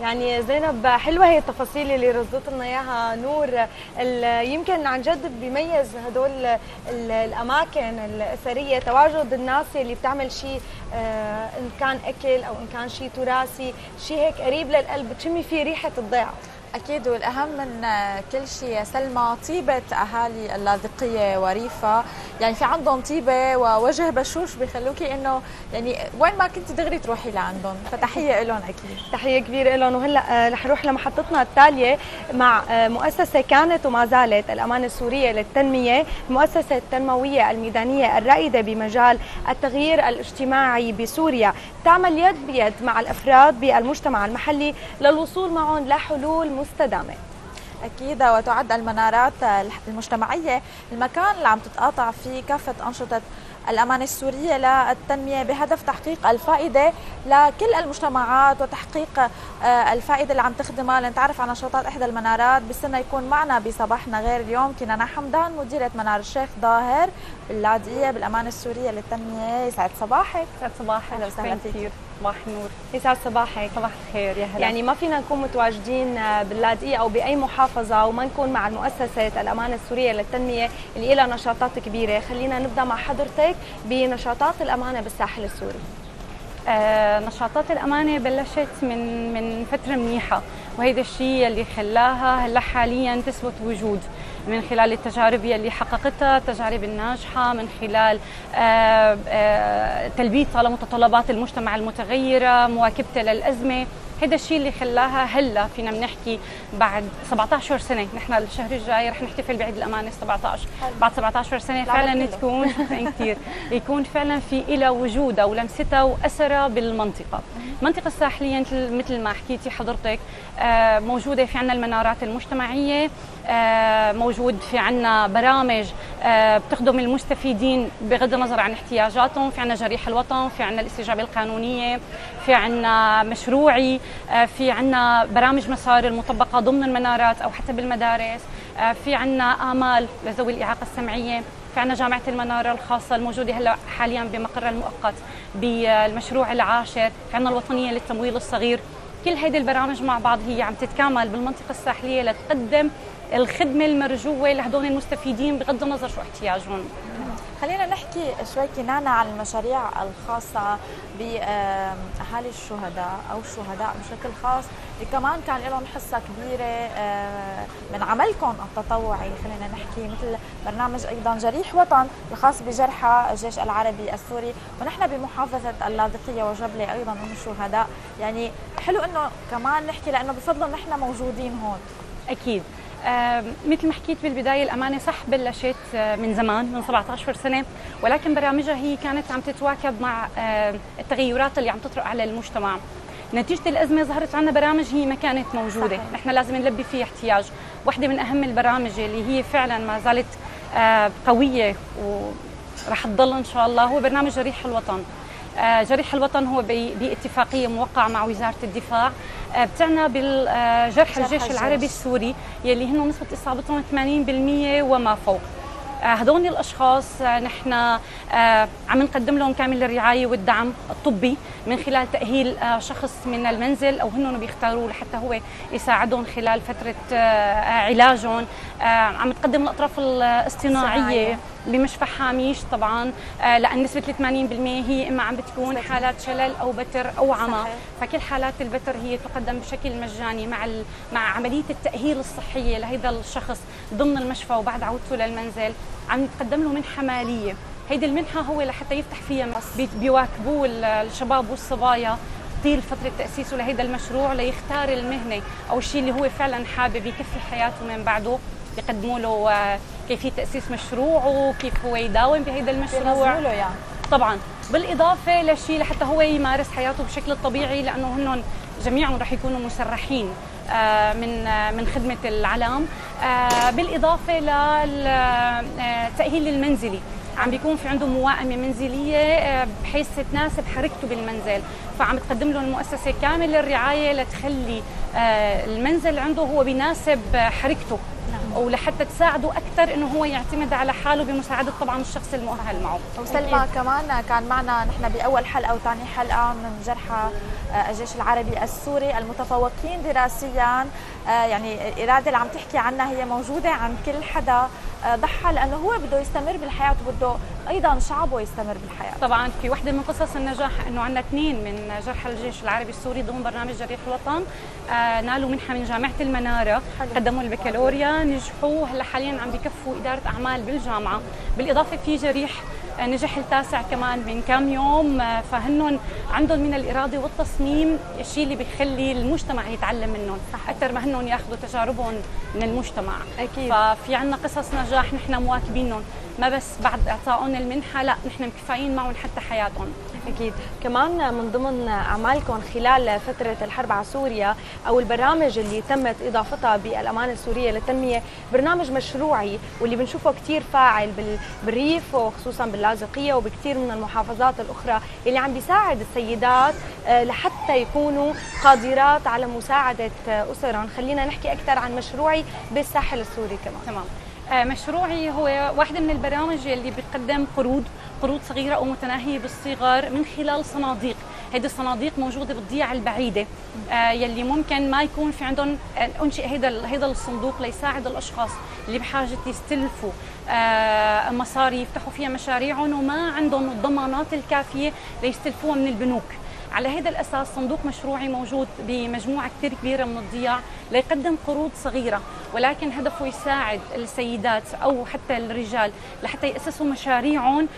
يعني زينب حلوة هي التفاصيل اللي رصدت لنا إياها نور يمكن عن جد بيميز هدول الأماكن الأثرية تواجد الناس اللي بتعمل شيء آه، إن كان أكل أو إن كان شيء تراثي شيء هيك قريب للقلب بتشمي فيه ريحة الضيعة. أكيد والأهم من كل شيء سلمى طيبة أهالي اللاذقية وريفة. يعني في عندهم طيبة ووجه بشوش بخلوكي إنه يعني وين ما كنت دغري تروحي لعندهم. فتحية لهم أكيد. تحية كبيرة لهم وهلأ آه، رح نروح لمحطتنا التالية مع آه، مؤسسة كانت وما زالت الأمانة السورية للتنمية المؤسسة التنموية الميدانية الرائدة بمجال التغيير الاجتماعي بسوريا. تعمل يد بيد مع الأفراد بالمجتمع المحلي للوصول معهم لحلول مستدامة. أكيد وتعد المنارات المجتمعية. المكان اللي عم تتقاطع فيه كافة أنشطة الأمانة السورية للتنمية بهدف تحقيق الفائدة لكل المجتمعات وتحقيق آه، الفائدة اللي عم تخدمها. لنتعرف على نشاطات إحدى المنارات بسنة يكون معنا بصباحنا غير اليوم. كنانا حمدان مديرة منار الشيخ ظاهر. باللاذقية بالأمانة السورية للتنمية يسعد صباحك. يسعد صباحك. أهلا وسهلا فيك. صباح النور. يسعد صباحك. صباح الخير. يا هلا. يعني ما فينا نكون متواجدين باللاذقية أو بأي محافظة وما نكون مع المؤسسة الامانه السورية للتنمية اللي لها نشاطات كبيرة. خلينا نبدأ مع حضرتك بنشاطات الأمانة بالساحل السوري. آه نشاطات الأمانة بلشت من من فترة منيحة وهيدا الشيء اللي خلاها هلا حاليا تثبت وجود. من خلال التجارب يلي حققتها التجارب الناجحة من خلال آه، آه، تلبيتها لمتطلبات المجتمع المتغيرة مواكبتها للأزمة. هذا الشيء اللي خلاها هلأ فينا بنحكي بعد 17 سنة. نحن الشهر الجاي رح نحتفل بعيد الامانه 17 بعد 17 سنة فعلا تكون كثير يكون فعلا في إلى وجودها ولمستها واثرها بالمنطقة. المنطقة الساحلية مثل ما حكيتي حضرتك آه، موجودة في عندنا المنارات المجتمعية. موجود في عنا برامج آه، بتخدم المستفيدين بغض النظر عن احتياجاتهم في عنا جريح الوطن في عنا الاستجابة القانونية في عنا مشروعي آه، في عنا برامج مسار المطبقة ضمن المنارات أو حتى بالمدارس في عنا آمال لذوي الإعاقة السمعية في عنا جامعة المنارة الخاصة الموجودة هلا حاليا بمقرها المؤقت بالمشروع العاشر في عنا الوطنية للتمويل الصغير. كل هيدي البرامج مع بعض هي عم تتكامل بالمنطقة الساحلية لتقدم الخدمة المرجوة لهدول المستفيدين بغض النظر شو احتياجهم. خلينا نحكي شوي كنانة عن المشاريع الخاصة بأهالي الشهداء أو الشهداء بشكل خاص. اللي كمان كان لهم حصة كبيرة آه، من عملكم التطوعي. خلينا نحكي مثل برنامج أيضا جريح وطن الخاص بجرحى الجيش العربي السوري. ونحن بمحافظة اللاذقية وجبلة أيضا من الشهداء. يعني حلو إنه كمان نحكي لأنه بفضل نحن موجودين هون. أكيد. مثل ما حكيت بالبداية الأمانة صح بلشت آه، من زمان من 17 سنة. ولكن برامجها هي كانت عم تتواكب مع التغيرات اللي عم تطرق على المجتمع. نتيجة الأزمة ظهرت عنا برامج هي ما كانت موجودة. صحيح. نحن لازم نلبي فيها احتياج. واحدة من أهم البرامج اللي هي فعلا ما زالت قوية ورح تضل إن شاء الله هو برنامج جريح الوطن. آه، جريح الوطن هو باتفاقية موقعة مع وزارة الدفاع. آه، بتعنى بالجرح الجيش العربي السوري يلي هن نسبة إصابتهم 80% وما فوق. آه، هدول الأشخاص نحن عم نقدم لهم كامل الرعاية والدعم الطبي من خلال تأهيل شخص من المنزل أو هن بيختاروه لحتى هو يساعدهم خلال فترة علاجهم. عم تقدم الأطراف الاصطناعية بمشفى حاميش طبعا آه، لأن نسبة 80% هي إما عم بتكون حالات شلل أو بتر أو عمى. فكل حالات البتر هي تقدم بشكل مجاني مع مع عملية التأهيل الصحية لهذا الشخص ضمن المشفى وبعد عودته للمنزل. عم نتقدم له منحة مالية. هيدي المنحة هو لحتى يفتح فيها بيواكبوه الشباب والصبايا. طيل فترة تأسيسه لهيدا المشروع ليختار المهنة. أو الشيء اللي هو فعلا حابب يكفي حياته من بعده. يقدموا له آه، كيفية تأسيس مشروعه كيف هو يداوم بهذا المشروع. له يعني. طبعا. بالإضافة لشيء لحتى هو يمارس حياته بشكل طبيعي لأنه هن جميعهم رح يكونوا مسرحين. من آه، من خدمة العلام بالإضافة للتاهيل المنزلي. عم بيكون في عنده موائمه منزلية بحيث تناسب حركته بالمنزل. فعم تقدم له المؤسسة كامل الرعاية لتخلي المنزل عنده هو بيناسب حركته. ولحتى تساعده أكثر إنه هو يعتمد على حاله بمساعدة طبعا الشخص المؤهل معه. وسلمى كمان كان معنا نحن بأول حلقة وثاني حلقة من جرحى آه، الجيش العربي السوري المتفوقين دراسيا. آه، يعني الاراده اللي عم تحكي عنها هي موجودة عند كل حدا. آه، ضحى لأنه هو بده يستمر بالحياة وبده أيضا شعبه يستمر بالحياة. طبعا في وحدة من قصص النجاح إنه عندنا اثنين من جرحى الجيش العربي السوري ضمن برنامج جريح الوطن. آه نالوا منحة من جامعة المنارة. حلو. قدموا البكالوريا نجحوا هلأ حاليا عم بكفوا إدارة أعمال بالجامعة. بالإضافة في جريح نجح التاسع كمان من كم يوم آه، فهنن عندهم من الإرادة والتصميم الشيء اللي بيخلي المجتمع يتعلم منهم أكثر ما هنن ياخذوا تجاربهم من المجتمع. أكيد. ففي عندنا قصص نجاح نحن مواكبينهم ما بس بعد اعطائهم المنحة لا نحن مكفايين معهم حتى حياتهم أكيد. كمان من ضمن أعمالكم خلال فترة الحرب على سوريا أو البرامج اللي تمت إضافتها بالامانه السورية للتنمية برنامج مشروعي واللي بنشوفه كثير فاعل بالريف وخصوصا باللاذقية وبكثير من المحافظات الأخرى اللي عم بيساعد السيدات آه، لحتى يكونوا قادرات على مساعدة أسرهم. خلينا نحكي أكثر عن مشروعي بالساحل السوري كمان. تمام. آه، مشروعي هو واحدة من البرامج اللي بتقدم قروض قروض صغيرة أو متناهية بالصغر من خلال صناديق. هيدي الصناديق موجودة بالضيعة البعيدة. آه يلي ممكن ما يكون في عندهم آه، أنشئ هيدا هيدا الصندوق ليساعد الأشخاص اللي بحاجة يستلفوا آه مصاري يفتحوا فيها مشاريعهم وما عندهم الضمانات الكافية ليستلفوها من البنوك. على هذا الأساس صندوق مشروعي موجود بمجموعة كثير كبيرة من الضياع. ليقدم قروض صغيرة ولكن هدفه يساعد السيدات أو حتى الرجال لحتى يأسسوا مشاريعهم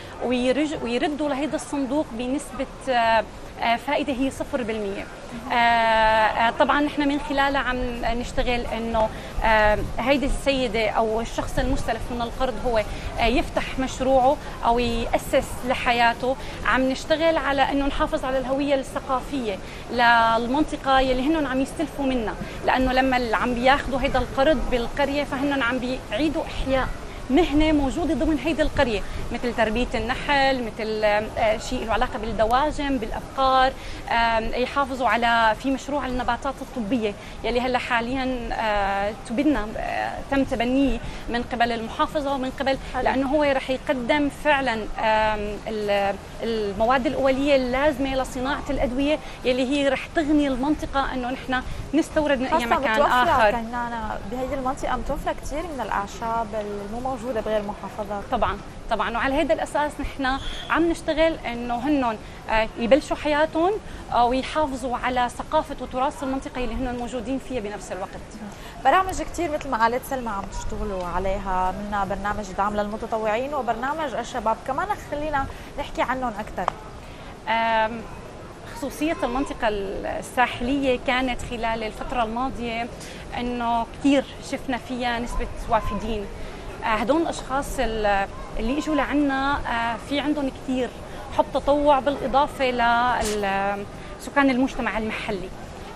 ويردوا لهذا الصندوق بنسبة آه، آه، فائدة هي 0% آه، طبعا نحن من خلالها عم نشتغل إنه هيدي السيدة أو الشخص المستلف من القرض هو يفتح مشروعه أو يأسس لحياته. عم نشتغل على إنه نحافظ على الهوية الثقافية للمنطقة يلي هن عم يستلفوا منها لأنه لما عم بياخذوا هيدا القرض بالقرية فهن عم بيعيدوا إحياء. مهنة موجودة ضمن هيدي القرية مثل تربية النحل مثل آه، شيء له علاقة بالدواجن بالابقار يحافظوا على في مشروع النباتات الطبية يلي هلأ حاليا آه، تبنى آه، تم تبنيه من قبل المحافظة ومن قبل لأنه هو رح يقدم فعلا المواد الأولية اللازمة لصناعة الأدوية يلي هي رح تغني المنطقة إنه نحن نستورد من أي مكان آخر. بهذه المنطقة متوفره كثير من الأعشاب المو موجودة بغير محافظات. طبعا طبعا. وعلى هذا الأساس نحن عم نشتغل إنه هن آه، يبلشوا حياتهم آه، ويحافظوا على ثقافة وتراث المنطقة اللي هن موجودين فيها بنفس الوقت. برامج كثير مثل ما قالت سلمى عم تشتغلوا عليها منا برنامج دعم للمتطوعين وبرنامج الشباب. كمان خلينا نحكي عنهم أكثر خصوصية المنطقة الساحلية كانت خلال الفترة الماضية أنه كثير شفنا فيها نسبة وافدين. هدول الأشخاص اللي إجوا لعنا آه، في عندهم كثير حب تطوع بالإضافة لسكان المجتمع المحلي.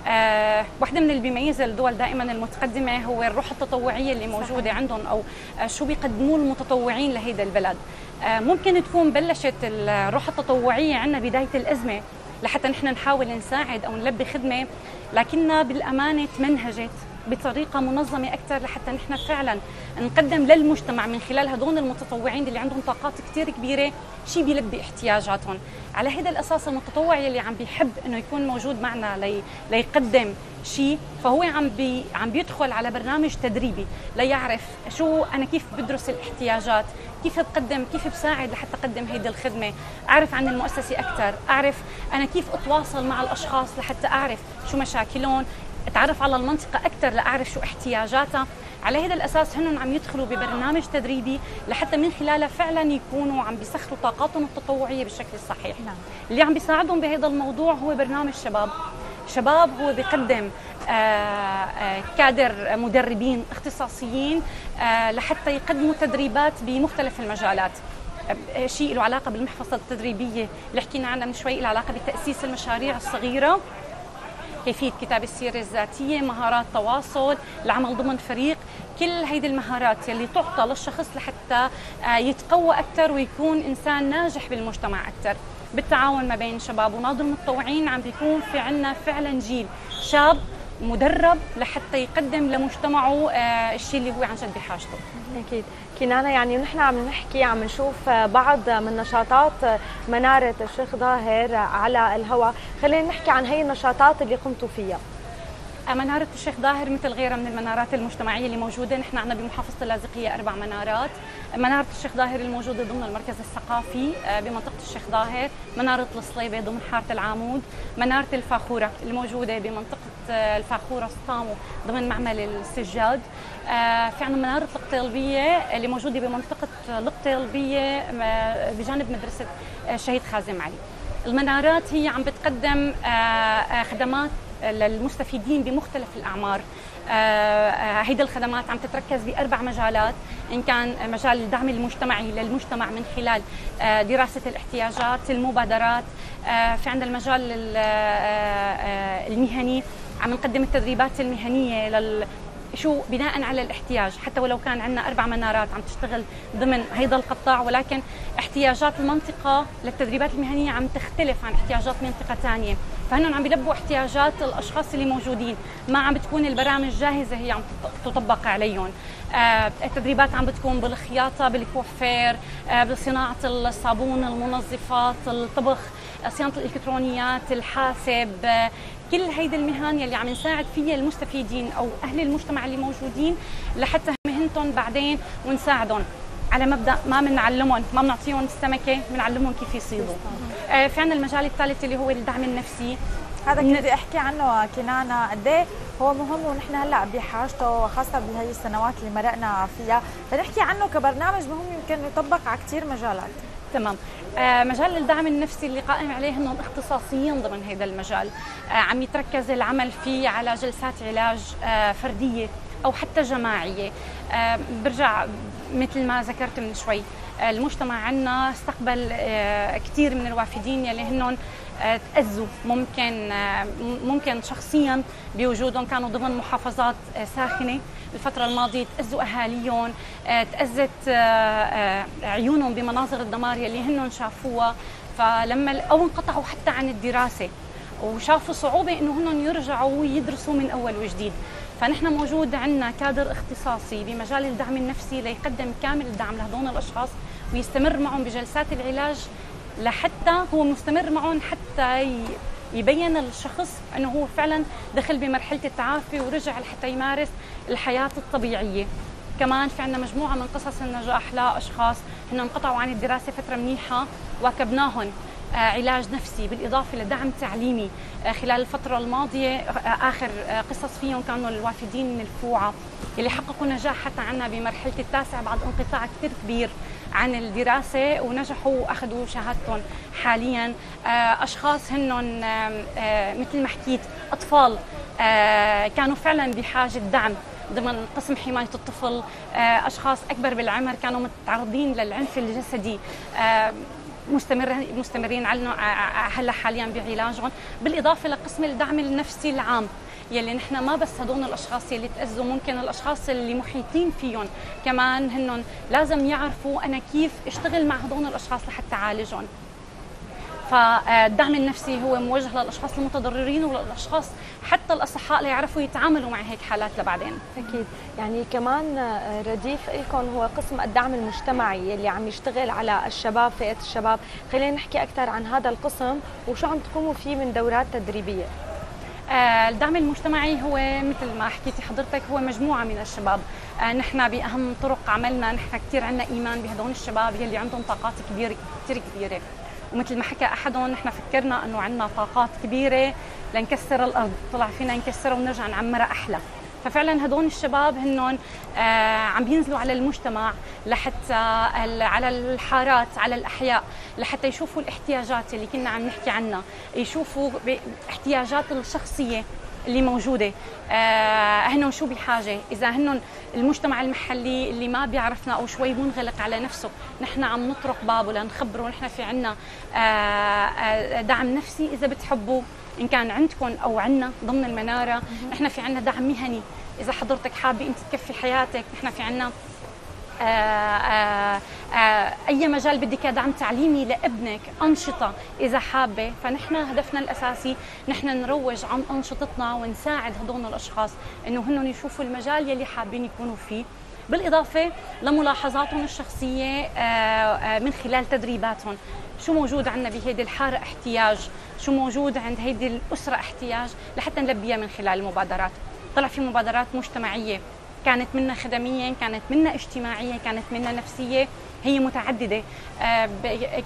آه واحدة من اللي بيميز الدول دائما المتقدمة هو الروح التطوعية اللي موجودة صحيح. عندهم أو آه شو بيقدموه المتطوعين لهيدا البلد. آه ممكن تكون بلشت الروح التطوعية عندنا بداية الأزمة لحتى نحن نحاول نساعد أو نلبي خدمة لكنها بالأمانة تمنهجت. بطريقة منظمة أكثر لحتى نحن فعلا نقدم للمجتمع من خلال هدول المتطوعين اللي عندهم طاقات كثير كبيرة شيء بيلبي احتياجاتهم. على هذا الأساس المتطوع يلي عم بيحب إنه يكون موجود معنا لي ليقدم شيء فهو عم بي عم بيدخل على برنامج تدريبي ليعرف شو أنا كيف بدرس الاحتياجات كيف بقدم كيف بساعد لحتى أقدم هيدي الخدمة أعرف عن المؤسسة أكثر أعرف أنا كيف أتواصل مع الأشخاص لحتى أعرف شو مشاكلهم اتعرف على المنطقة أكثر لأعرف شو احتياجاتها. على هذا الأساس هن عم يدخلوا ببرنامج تدريبي لحتى من خلاله فعلا يكونوا عم بيسخروا طاقاتهم التطوعية بالشكل الصحيح نعم. اللي عم بيساعدهم بهذا الموضوع هو برنامج شباب. شباب هو بيقدم آه، آه، كادر مدربين اختصاصيين آه، لحتى يقدموا تدريبات بمختلف المجالات. شيء له علاقة بالمحفظة التدريبية اللي حكينا عنها من شوي له علاقة بتأسيس المشاريع الصغيرة. كيفيه كتابه السيرة الذاتية مهارات تواصل العمل ضمن فريق كل هيدي المهارات يلي تعطى للشخص لحتى آه، يتقوى أكثر ويكون إنسان ناجح بالمجتمع أكثر بالتعاون ما بين شباب وناضل المتطوعين عم بيكون في عنا فعلا جيل شاب مدرب لحتى يقدم لمجتمعه آه، الشيء اللي هو عن جد بحاجته. أكيد. كنانا يعني نحن عم نحكي عم نشوف بعض من نشاطات منارة الشيخ ظاهر على الهواء. خلينا نحكي عن هي النشاطات اللي قمتوا فيها. منارة الشيخ ظاهر مثل غيرها من المنارات المجتمعية اللي موجودة. نحن عندنا بمحافظة اللاذقية أربع منارات. منارة الشيخ ظاهر الموجودة ضمن المركز الثقافي آه، بمنطقة الشيخ ظاهر. منارة الصليبة ضمن حارة العامود. منارة الفاخورة الموجودة بمنطقة آه، الفاخورة سطامو ضمن معمل السجاد. آه، في عندنا منارة القطيلبية اللي موجودة بمنطقة القطيلبية بجانب مدرسة الشهيد خازم علي. المنارات هي عم بتقدم خدمات للمستفيدين بمختلف الأعمار. آه، آه، هيدي الخدمات عم تتركز بأربع مجالات إن كان مجال الدعم المجتمعي للمجتمع من خلال آه، دراسة الاحتياجات المبادرات. في عندنا المجال المهني عم نقدم التدريبات المهنية لل شو بناء على الاحتياج حتى ولو كان عندنا أربع منارات عم تشتغل ضمن هيدا القطاع ولكن احتياجات المنطقة للتدريبات المهنية عم تختلف عن احتياجات منطقة ثانية. فهن عم بيلبوا احتياجات الأشخاص اللي موجودين. ما عم بتكون البرامج جاهزة هي عم تطبق عليهم. آه التدريبات عم بتكون بالخياطة بالكوافير آه بصناعة الصابون المنظفات الطبخ صيانة الإلكترونيات الحاسب آه كل هيدي المهن يلي عم نساعد فيها المستفيدين أو أهل المجتمع اللي موجودين لحتى مهنتهم بعدين ونساعدهم. على مبدأ ما بنعلمهم ما بنعطيهم السمكة بنعلمهم كيف يصيدوا آه في عندنا المجال الثالث اللي هو الدعم النفسي. هذا كنت بدي أحكي عنه كنانا قد إيه هو مهم ونحن هلأ بحاجته خاصه بهي السنوات اللي مرقنا فيها. فنحكي عنه كبرنامج مهم يمكن يطبق على كثير مجالات. تمام. آه مجال الدعم النفسي اللي قائم عليه إنهم اختصاصيين ضمن هذا المجال. آه عم يتركز العمل فيه على جلسات علاج آه فردية أو حتى جماعية. برجع مثل ما ذكرت من شوي المجتمع عندنا استقبل كثير من الوافدين يلي آه، تأذوا. ممكن ممكن شخصيا بوجودهم كانوا ضمن محافظات ساخنة. الفترة الماضية تأذوا أهاليهم تأذت عيونهم بمناظر الدمار يلي هن شافوها. فلما أو انقطعوا حتى عن الدراسة وشافوا صعوبة إنه هن يرجعوا ويدرسوا من أول وجديد. فنحن موجود عندنا كادر اختصاصي بمجال الدعم النفسي ليقدم كامل الدعم لهدول الأشخاص ويستمر معهم بجلسات العلاج لحتى هو مستمر معهم حتى يبين الشخص إنه هو فعلا دخل بمرحلة التعافي ورجع لحتى يمارس الحياة الطبيعية. كمان في عندنا مجموعة من قصص النجاح لأشخاص هن انقطعوا عن الدراسة فترة منيحة واكبناهم آه، علاج نفسي بالإضافة لدعم تعليمي. آه، خلال الفترة الماضية آه، آخر قصص فيهم كانوا الوافدين من الفوعة اللي حققوا نجاح حتى عنا بمرحلة التاسع بعد انقطاع كثير كبير. عن الدراسة ونجحوا وأخذوا شهادتهم. حاليا أشخاص هن مثل ما حكيت أطفال كانوا فعلا بحاجة دعم ضمن قسم حماية الطفل. أشخاص أكبر بالعمر كانوا متعرضين للعنف الجسدي. مستمر مستمرين هلأ حاليا بعلاجهم. بالإضافة لقسم الدعم النفسي العام. يلي نحن ما بس هدول الأشخاص يلي تأذوا ممكن الأشخاص اللي محيطين فيهم كمان هن لازم يعرفوا أنا كيف أشتغل مع هدول الأشخاص لحتى أعالجهم. فالدعم النفسي هو موجه للأشخاص المتضررين وللأشخاص حتى الأصحاء ليعرفوا يتعاملوا مع هيك حالات لبعدين. أكيد. يعني كمان آه، رديف لكم هو قسم الدعم المجتمعي اللي عم يشتغل على الشباب فئة الشباب. خلينا نحكي أكثر عن هذا القسم وشو عم تقوموا فيه من دورات تدريبية. آه، الدعم المجتمعي هو مثل ما حكيتي حضرتك هو مجموعة من الشباب. آه، نحن بأهم طرق عملنا نحن كثير عندنا إيمان بهدول الشباب يلي عندهم طاقات كبيره كثير كبيرة. ومثل ما حكى أحدهم نحن فكرنا إنه عندنا طاقات كبيرة لنكسر الأرض. طلع فينا نكسرها ونرجع نعمرها أحلى. ففعلا هدول الشباب هنن آه عم بينزلوا على المجتمع لحتى على الحارات على الأحياء لحتى يشوفوا الاحتياجات اللي كنا عم نحكي عنها يشوفوا احتياجات الشخصية اللي موجودة. آه شو بحاجة؟ إذا هن المجتمع المحلي اللي ما بيعرفنا أو شوي منغلق على نفسه نحن عم نطرق بابه لنخبره نحن في عنا آه آه دعم نفسي إذا بتحبوا. إن كان عندكم أو عندنا ضمن المنارة نحن في عنا دعم مهني. إذا حضرتك حابة إنت تكفي حياتك نحن في عنا آآ آآ أي مجال بدك دعم تعليمي لابنك أنشطة إذا حابة. فنحن هدفنا الأساسي نحن نروج عن أنشطتنا ونساعد هدول الأشخاص إنه هن يشوفوا المجال يلي حابين يكونوا فيه. بالإضافة لملاحظاتهم الشخصية من خلال تدريباتهم. شو موجود عندنا بهيدي الحارة احتياج؟ شو موجود عند هيدي الأسرة احتياج؟ لحتى نلبيها من خلال المبادرات. طلع في مبادرات مجتمعية. كانت منا خدمية كانت منا اجتماعية كانت منا نفسية. هي متعددة. آه،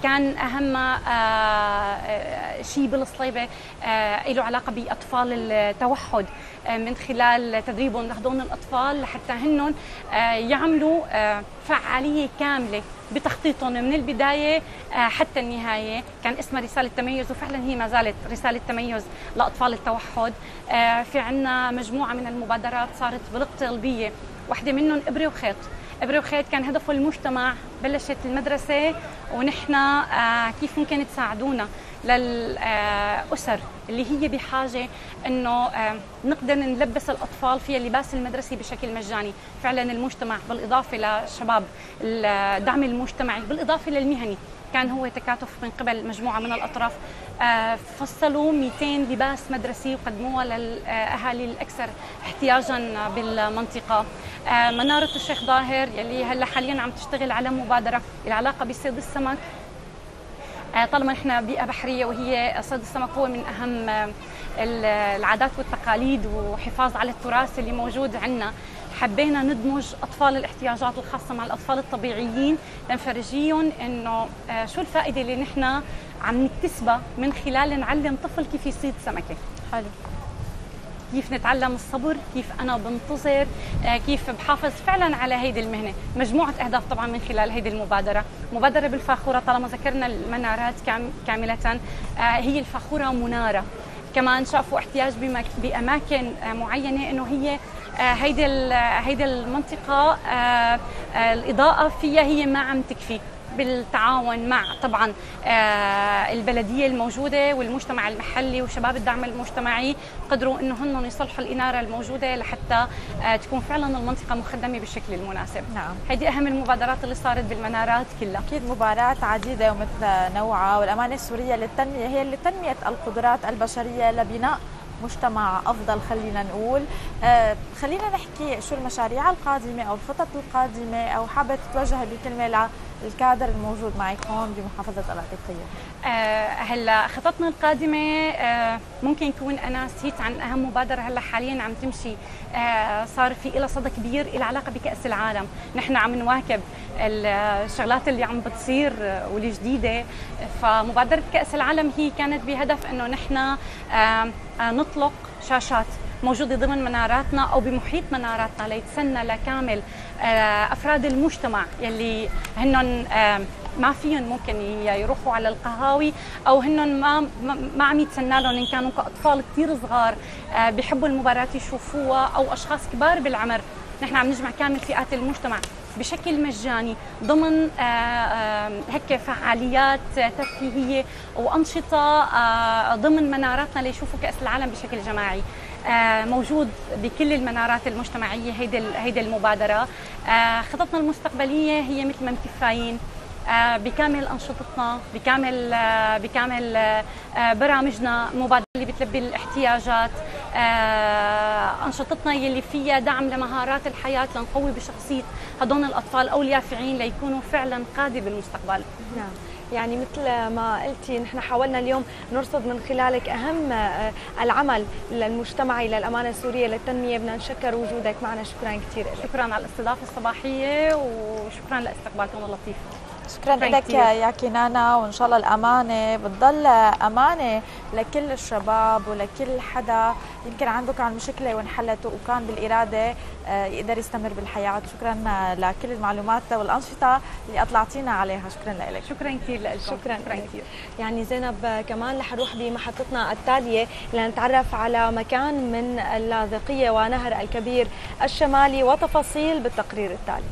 كان أهم آه، آه، شيء بالصليبة له علاقة بأطفال التوحد من خلال تدريبهم. لهدول الأطفال لحتى هنن يعملوا فعالية كاملة بتخطيطهم من البداية حتى النهاية. كان اسمها رسالة تميز وفعلا هي ما زالت رسالة تميز لأطفال التوحد. في عنا مجموعة من المبادرات صارت بالقطلبية واحدة منهم إبرة وخيط. ابره وخيط كان هدفه المجتمع بلشت المدرسة ونحن آه، كيف ممكن تساعدونا. للأسر اللي هي بحاجة إنه آه، نقدر نلبس الأطفال فيها اللباس المدرسي بشكل مجاني، فعلا المجتمع بالإضافة لشباب الدعم المجتمعي بالإضافة للمهني كان هو تكاتف من قبل مجموعة من الأطراف. آه، فصلوا 200 لباس مدرسي وقدموها للأهالي الأكثر احتياجا بالمنطقة. آه، منارة الشيخ ظاهر يلي هلأ حاليا عم تشتغل على مبادرة العلاقة بصيد السمك. طالما نحن بيئة بحرية وهي صيد السمك هو من أهم العادات والتقاليد وحفاظ على التراث اللي موجود عندنا حبينا ندمج أطفال الاحتياجات الخاصة مع الأطفال الطبيعيين لنفرجيهم إنه آه، شو الفائدة اللي نحن عم نكتسبها من خلال نعلم طفل كيف يصيد سمكة. حلو. كيف نتعلم الصبر كيف أنا بنتظر آه، كيف بحافظ فعلا على هيدي المهنة. مجموعة أهداف طبعا من خلال هيدي المبادرة. مبادرة بالفاخورة طالما ذكرنا المنارات كاملة آه، هي الفاخورة منارة. كمان شافوا احتياج بأماكن معينة إنه هي آه، هيدي هيدي المنطقة آه، آه، الإضاءة فيها هي ما عم تكفي. بالتعاون مع طبعا البلدية الموجودة والمجتمع المحلي وشباب الدعم المجتمعي قدروا إنه هن يصلحوا الإنارة الموجودة لحتى تكون فعلا المنطقة مخدمة بالشكل المناسب. نعم. هذه أهم المبادرات اللي صارت بالمنارات كلها. أكيد مبادرات عديدة ومتنوعه والأمانة السورية للتنمية هي لتنميه القدرات البشرية لبناء مجتمع أفضل خلينا نقول. آه خلينا نحكي شو المشاريع القادمة أو الخطط القادمة أو حابة تتوجهي بكلمة للكادر الموجود معك هون بمحافظه العتيقيه آه هلا خططنا القادمة آه ممكن يكون أنا نسيت عن أهم مبادرة هلا حاليا عم تمشي صار في لها صدى كبير لها علاقة بكأس العالم. نحن عم نواكب الشغلات اللي عم بتصير والجديده فمبادرة كأس العالم هي كانت بهدف إنه نحن آه آه، نطلق شاشات موجودة ضمن مناراتنا أو بمحيط مناراتنا ليتسنى لكامل آه، أفراد المجتمع يلي هن آه، ما فيهم ممكن يروحوا على القهاوي أو هن ما ما عم يتسنى لهم إن كانوا كأطفال كثير صغار بيحبوا المباريات يشوفوها أو أشخاص كبار بالعمر. نحن عم نجمع كامل فئات المجتمع بشكل مجاني ضمن آه، آه، هيك فعاليات ترفيهية وأنشطة آه، ضمن مناراتنا ليشوفوا كأس العالم بشكل جماعي. موجود بكل المنارات المجتمعية هيدي هيدي المبادرة. خططنا المستقبلية هي مثل ما مكفايين بكامل أنشطتنا بكامل بكامل برامجنا مبادرة اللي بتلبي الاحتياجات أنشطتنا يلي فيها دعم لمهارات الحياة لنقوي بشخصية هدول الأطفال أو اليافعين ليكونوا فعلا قادة بالمستقبل. نعم. يعني مثل ما قلتي نحن حاولنا اليوم نرصد من خلالك أهم آه، العمل المجتمعي للامانه السورية للتنمية. بدنا نشكر وجودك معنا. شكرا كثير شكرا على الاستضافة الصباحية وشكرا لإستقبالكم اللطيف. شكرا لك يا كنانا وإن شاء الله الأمانة بتضل أمانة لكل الشباب ولكل حدا يمكن عنده كان مشكلة وانحلت وكان بالإرادة آه، يقدر يستمر بالحياة. شكرا لكل المعلومات والأنشطة اللي أطلعتينا عليها. شكرا لك. شكرا كثير لك شكرا شكرا كثير. يعني زينب كمان رح نروح بمحطتنا التالية لنتعرف على مكان من اللاذقية ونهر الكبير الشمالي وتفاصيل بالتقرير التالي.